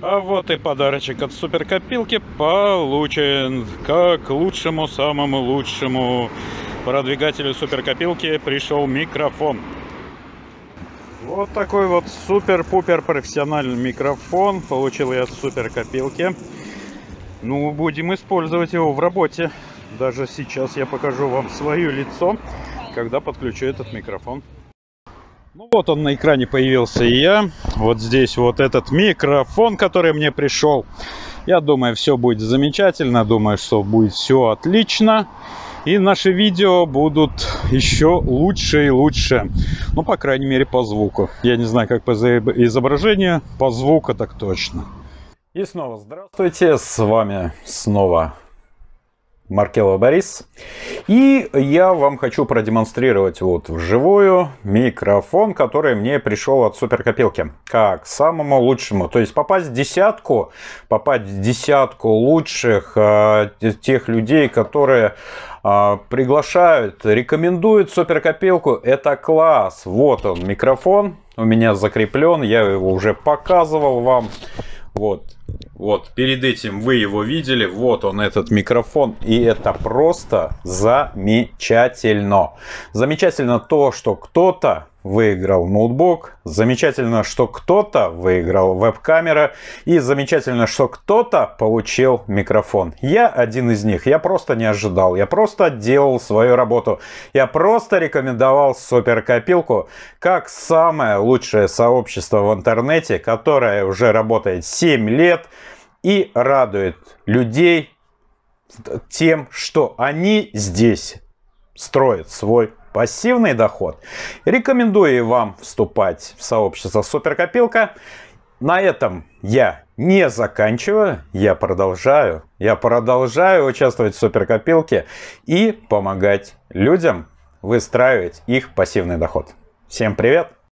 А вот и подарочек от суперкопилки получен. Как лучшему, самому лучшему продвигателю суперкопилки пришел микрофон. Вот такой вот супер-пупер профессиональный микрофон получил я от суперкопилки. Ну, будем использовать его в работе. Даже сейчас я покажу вам свое лицо, когда подключу этот микрофон. Ну вот он на экране появился и я. Вот здесь вот этот микрофон, который мне пришел. Я думаю, все будет замечательно. Думаю, что будет все отлично. И наши видео будут еще лучше и лучше. Ну, по крайней мере, по звуку. Я не знаю, как по изображению. По звуку так точно. И снова здравствуйте. С вами снова Маркелова Борис. И я вам хочу продемонстрировать вот вживую микрофон, который мне пришел от суперкопилки. Как самому лучшему. То есть попасть в десятку, попасть в десятку лучших э, тех людей, которые э, приглашают, рекомендуют суперкопилку. Это класс. Вот он микрофон. У меня закреплен. Я его уже показывал вам. Вот, вот, перед этим вы его видели, вот он, этот микрофон, и это просто замечательно. Замечательно то, что кто-то выиграл ноутбук. Замечательно, что кто-то выиграл веб-камера. И замечательно, что кто-то получил микрофон. Я один из них. Я просто не ожидал. Я просто делал свою работу. Я просто рекомендовал суперкопилку как самое лучшее сообщество в интернете, которое уже работает 7 лет и радует людей тем, что они здесь строят свой пассивный доход. Рекомендую вам вступать в сообщество Суперкопилка. На этом я не заканчиваю, я продолжаю. Я продолжаю участвовать в суперкопилке и помогать людям выстраивать их пассивный доход. Всем привет!